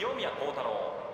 清宮幸太郎。